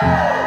Woo!